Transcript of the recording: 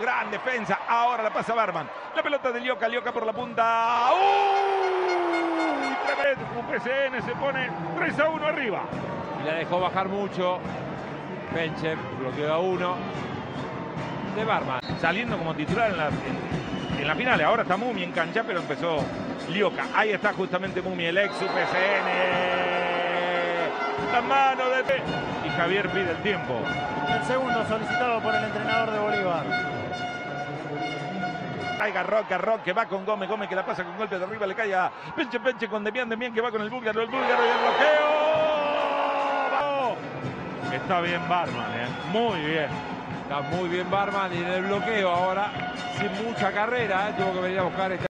gran defensa. Ahora la pasa Barman. La pelota de Lioca, Lioca por la punta. ¡Uy! Tremendo. UPCN se pone 3 a 1 arriba. Y la dejó bajar mucho. Pencher bloqueó a uno. De Barman. Saliendo como titular en la, en, en la final. Ahora está Mumi en cancha, pero empezó Lioca. Ahí está justamente Mumi, el ex UPCN. La mano de... Y Javier pide el tiempo. El segundo solicitado por el entrenador de Bolívar. Hay Garrock, Garrock que va con Gómez, Gómez que la pasa con golpe de arriba, le cae a Penche, Penche con Demián, Demián que va con el búlgaro, el búlgaro y el bloqueo. Está bien Barman, ¿eh? muy bien. Está muy bien Barman y en el bloqueo ahora, sin mucha carrera, ¿eh? tuvo que venir a buscar este